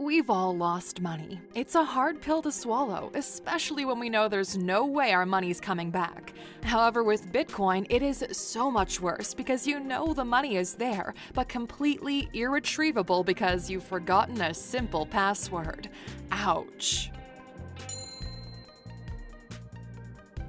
We've all lost money. It's a hard pill to swallow, especially when we know there's no way our money's coming back. However, with Bitcoin, it is so much worse because you know the money is there, but completely irretrievable because you've forgotten a simple password. Ouch.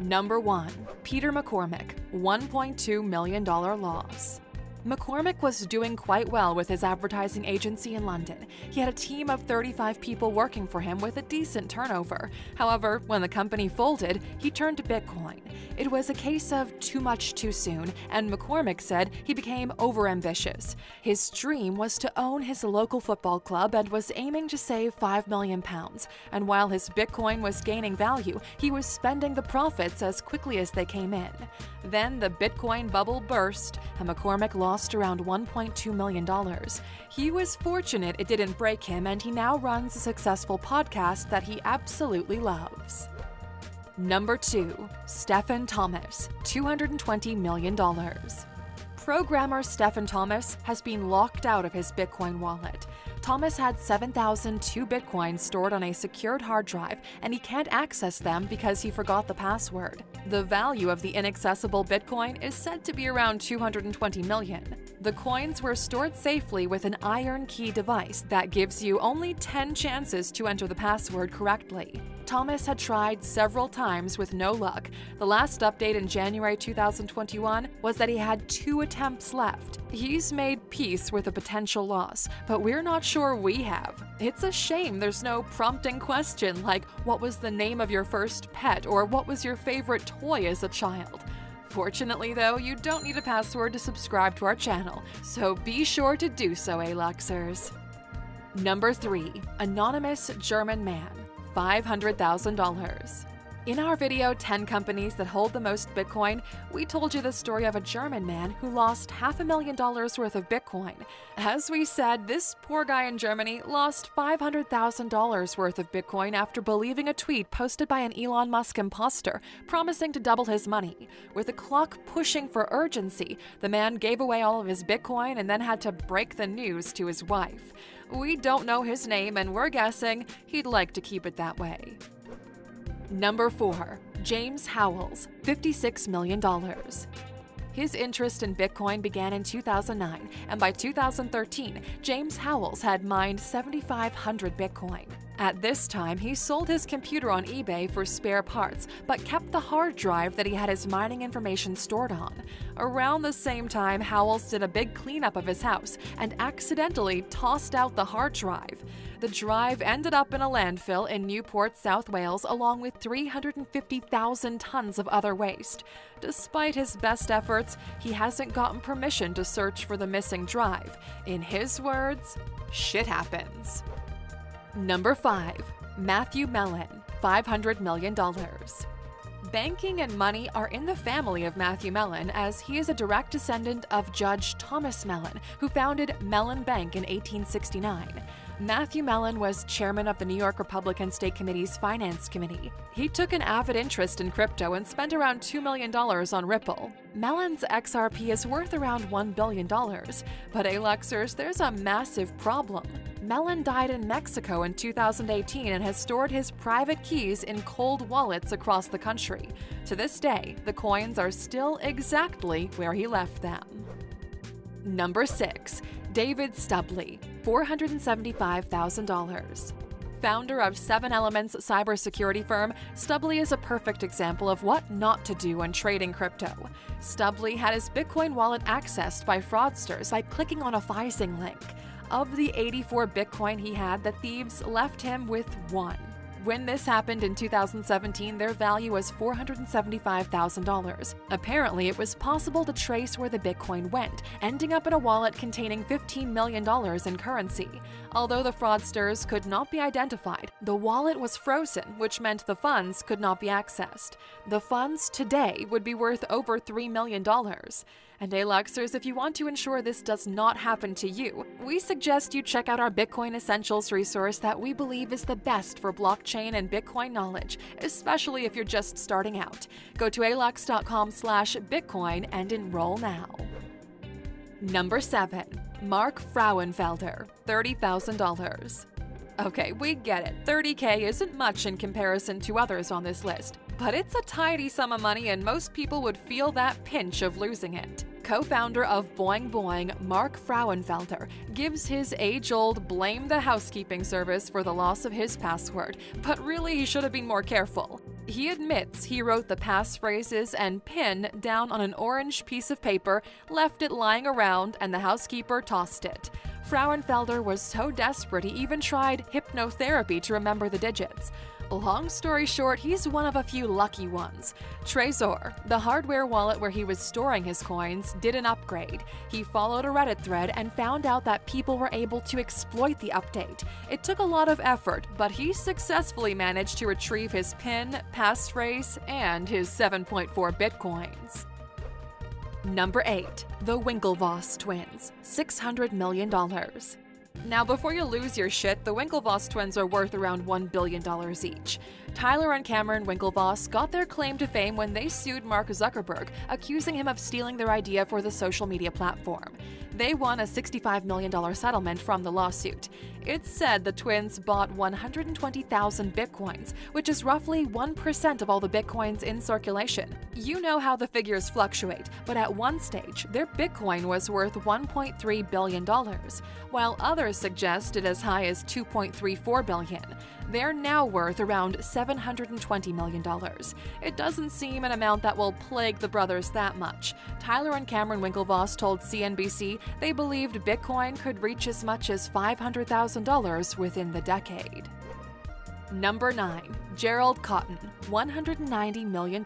Number 1. Peter McCormack, $1.2 million loss. McCormack was doing quite well with his advertising agency in London. He had a team of 35 people working for him with a decent turnover. However, when the company folded, he turned to Bitcoin. It was a case of too much too soon, and McCormack said he became overambitious. His dream was to own his local football club and was aiming to save 5 million pounds. And while his Bitcoin was gaining value, he was spending the profits as quickly as they came in. Then the Bitcoin bubble burst, and McCormack lost around $1.2 million. He was fortunate it didn't break him, and he now runs a successful podcast that he absolutely loves. Number 2. Stefan Thomas, $220 million. Programmer Stefan Thomas has been locked out of his Bitcoin wallet. Thomas had 7,002 bitcoins stored on a secured hard drive, and he can't access them because he forgot the password. The value of the inaccessible bitcoin is said to be around 220 million. The coins were stored safely with an IronKey device that gives you only 10 chances to enter the password correctly. Thomas had tried several times with no luck. The last update in January 2021 was that he had two attempts left. He's made peace with a potential loss, but we're not sure we have. It's a shame there's no prompting question like, what was the name of your first pet, or what was your favorite toy as a child? Fortunately, though, you don't need a password to subscribe to our channel, so be sure to do so, Aluxers. Number 3. Anonymous German Man $500,000. In our video, 10 Companies That Hold the Most Bitcoin, we told you the story of a German man who lost half a million dollars worth of Bitcoin. As we said, this poor guy in Germany lost $500,000 worth of Bitcoin after believing a tweet posted by an Elon Musk imposter promising to double his money. With the clock pushing for urgency, the man gave away all of his Bitcoin and then had to break the news to his wife. We don't know his name, and we're guessing he'd like to keep it that way. Number 4. James Howells, $56 million. His interest in Bitcoin began in 2009, and by 2013, James Howells had mined 7,500 Bitcoin. At this time, he sold his computer on eBay for spare parts, but kept the hard drive that he had his mining information stored on. Around the same time, Howells did a big cleanup of his house and accidentally tossed out the hard drive. The drive ended up in a landfill in Newport, South Wales, along with 350,000 tons of other waste. Despite his best efforts, he hasn't gotten permission to search for the missing drive. In his words, shit happens. Number 5. Matthew Mellon, $500 million. Banking and money are in the family of Matthew Mellon, as he is a direct descendant of Judge Thomas Mellon, who founded Mellon Bank in 1869. Matthew Mellon was chairman of the New York Republican State Committee's Finance Committee. He took an avid interest in crypto and spent around $2 million on Ripple. Mellon's XRP is worth around $1 billion, but Aluxers, there's a massive problem. Mellon died in Mexico in 2018 and has stored his private keys in cold wallets across the country. To this day, the coins are still exactly where he left them. Number 6. David Stubley, $475,000. Founder of Seven Elements cybersecurity firm, Stubley is a perfect example of what not to do when trading crypto. Stubley had his Bitcoin wallet accessed by fraudsters by clicking on a phishing link. Of the 84 Bitcoin he had, the thieves left him with one. When this happened in 2017, their value was $475,000. Apparently, it was possible to trace where the Bitcoin went, ending up in a wallet containing $15 million in currency. Although the fraudsters could not be identified, the wallet was frozen, which meant the funds could not be accessed. The funds today would be worth over $3 million. And Aluxers, if you want to ensure this does not happen to you, we suggest you check out our Bitcoin Essentials resource that we believe is the best for blockchain and Bitcoin knowledge, especially if you're just starting out. Go to alux.com slash Bitcoin and enroll now. Number 7. Mark Frauenfelder, $30,000. Okay, we get it. 30k isn't much in comparison to others on this list, but it's a tidy sum of money and most people would feel that pinch of losing it. Co founder of Boing Boing, Mark Frauenfelder, gives his age old blame the housekeeping service for the loss of his password, but really he should have been more careful. He admits he wrote the passphrases and PIN down on an orange piece of paper, left it lying around, and the housekeeper tossed it. Frauenfelder was so desperate he even tried hypnotherapy to remember the digits. Long story short, he's one of a few lucky ones. Trezor, the hardware wallet where he was storing his coins, did an upgrade. He followed a Reddit thread and found out that people were able to exploit the update. It took a lot of effort, but he successfully managed to retrieve his PIN, passphrase, and his 7.4 bitcoins. Number 8. The Winklevoss Twins, $600 million. Now, before you lose your shit, the Winklevoss twins are worth around $1 billion each. Tyler and Cameron Winklevoss got their claim to fame when they sued Mark Zuckerberg, accusing him of stealing their idea for the social media platform. They won a $65 million settlement from the lawsuit. It's said the twins bought 120,000 bitcoins, which is roughly 1% of all the bitcoins in circulation. You know how the figures fluctuate, but at one stage, their bitcoin was worth $1.3 billion, while others suggested as high as $2.34 billion. They're now worth around $720 million. It doesn't seem an amount that will plague the brothers that much. Tyler and Cameron Winklevoss told CNBC they believed Bitcoin could reach as much as $500,000 within the decade. Number 9. Gerald Cotten, $190 million.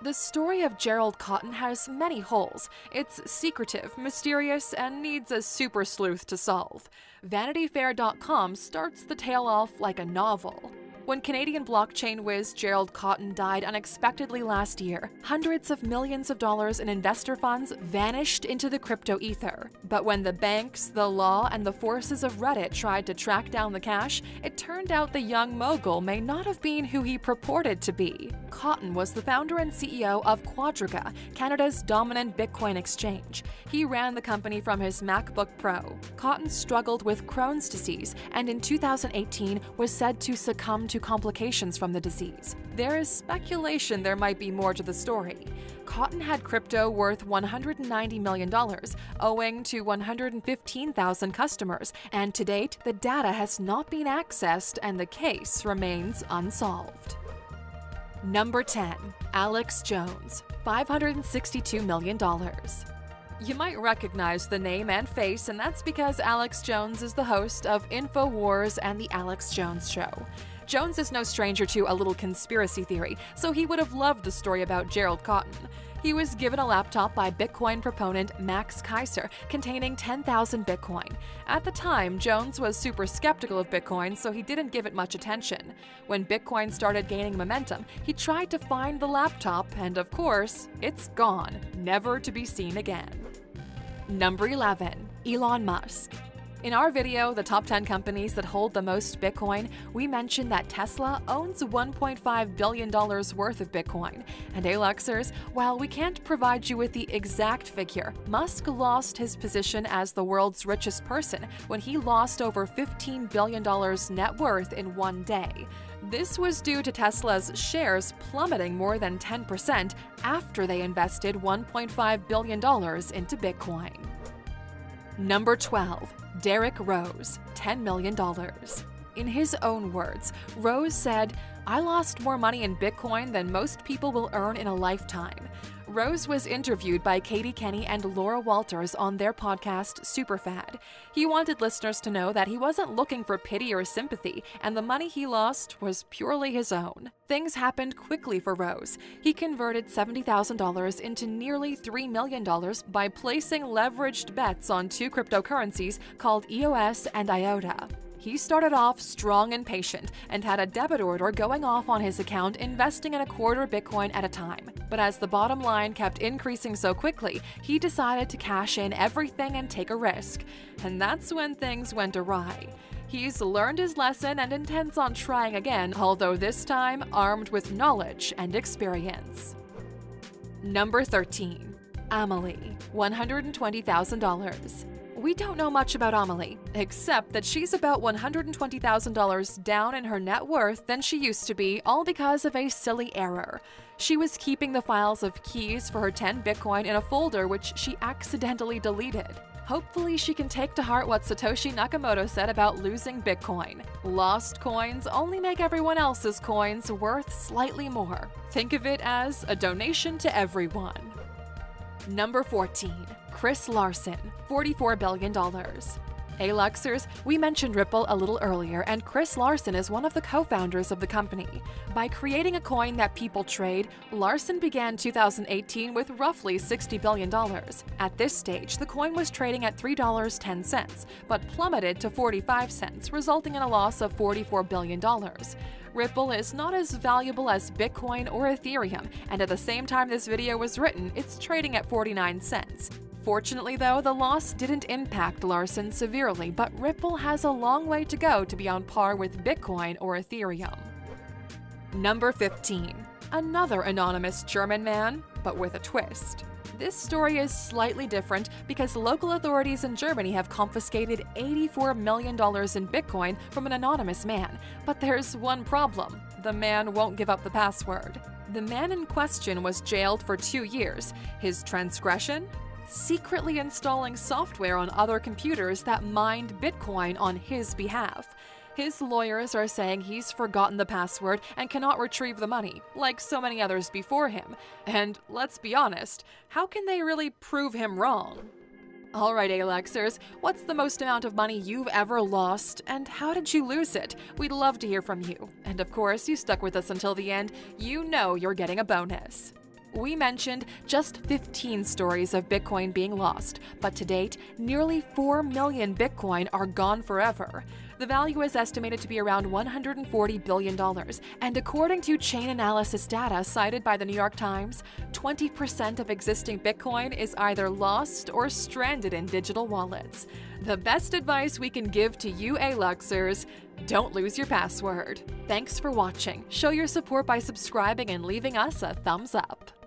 The story of Gerald Cotten has many holes. It's secretive, mysterious, and needs a super sleuth to solve. VanityFair.com starts the tale off like a novel. When Canadian blockchain whiz Gerald Cotten died unexpectedly last year, hundreds of millions of dollars in investor funds vanished into the crypto ether. But when the banks, the law, and the forces of Reddit tried to track down the cash, it turned out the young mogul may not have been who he purported to be. Cotten was the founder and CEO of Quadriga, Canada's dominant Bitcoin exchange. He ran the company from his MacBook Pro. Cotten struggled with Crohn's disease and in 2018 was said to succumb to complications from the disease. There is speculation there might be more to the story. Cotten had crypto worth $190 million, owing to 115,000 customers, and to date, the data has not been accessed and the case remains unsolved. Number 10. Alex Jones, $562 million. You might recognize the name and face, and that's because Alex Jones is the host of InfoWars and The Alex Jones Show. Jones is no stranger to a little conspiracy theory, so he would have loved the story about Gerald Cotten. He was given a laptop by Bitcoin proponent Max Keiser containing 10,000 Bitcoin. At the time, Jones was super skeptical of Bitcoin, so he didn't give it much attention. When Bitcoin started gaining momentum, he tried to find the laptop, and of course, it's gone, never to be seen again. Number 11. Elon Musk. In our video, The Top 10 Companies That Hold the Most Bitcoin, we mentioned that Tesla owns $1.5 billion worth of Bitcoin. And Aluxers, while we can't provide you with the exact figure, Musk lost his position as the world's richest person when he lost over $15 billion net worth in one day. This was due to Tesla's shares plummeting more than 10% after they invested $1.5 billion into Bitcoin. Number 12. Derek Rose, $10 million. In his own words, Rose said, I lost more money in Bitcoin than most people will earn in a lifetime. Rose was interviewed by Katie Kenny and Laura Walters on their podcast Superfad. He wanted listeners to know that he wasn't looking for pity or sympathy, and the money he lost was purely his own. Things happened quickly for Rose. He converted $70,000 into nearly $3 million by placing leveraged bets on two cryptocurrencies called EOS and IOTA. He started off strong and patient and had a debit order going off on his account, investing in a quarter Bitcoin at a time. But as the bottom line kept increasing so quickly, he decided to cash in everything and take a risk. And that's when things went awry. He's learned his lesson and intends on trying again, although this time armed with knowledge and experience. Number 13. Amelie, $120,000. We don't know much about Amelie, except that she's about $120,000 down in her net worth than she used to be, all because of a silly error. She was keeping the files of keys for her 10 Bitcoin in a folder which she accidentally deleted. Hopefully, she can take to heart what Satoshi Nakamoto said about losing Bitcoin. Lost coins only make everyone else's coins worth slightly more. Think of it as a donation to everyone. Number 14. Chris Larsen, $44 billion. Hey Luxers, we mentioned Ripple a little earlier, and Chris Larsen is one of the co founders of the company. By creating a coin that people trade, Larsen began 2018 with roughly $60 billion. At this stage, the coin was trading at $3.10, but plummeted to 45 cents, resulting in a loss of $44 billion. Ripple is not as valuable as Bitcoin or Ethereum, and at the same time this video was written, it's trading at 49 cents. Fortunately, though, the loss didn't impact Larsen severely, but Ripple has a long way to go to be on par with Bitcoin or Ethereum. Number 15. Another anonymous German man, but with a twist. This story is slightly different because local authorities in Germany have confiscated $84 million in Bitcoin from an anonymous man. But there's one problem the man won't give up the password. The man in question was jailed for two years. His transgression? Secretly installing software on other computers that mined Bitcoin on his behalf. His lawyers are saying he's forgotten the password and cannot retrieve the money, like so many others before him. And let's be honest, how can they really prove him wrong? Alright, Aluxers, what's the most amount of money you've ever lost, and how did you lose it? We'd love to hear from you. And of course, you stuck with us until the end, you know you're getting a bonus. We mentioned just 15 stories of Bitcoin being lost, but to date, nearly 4 million Bitcoin are gone forever. The value is estimated to be around $140 billion, and according to Chainalysis data cited by the New York Times, 20% of existing Bitcoin is either lost or stranded in digital wallets. The best advice we can give to you Aluxers don't lose your password. Thanks for watching. Show your support by subscribing and leaving us a thumbs up.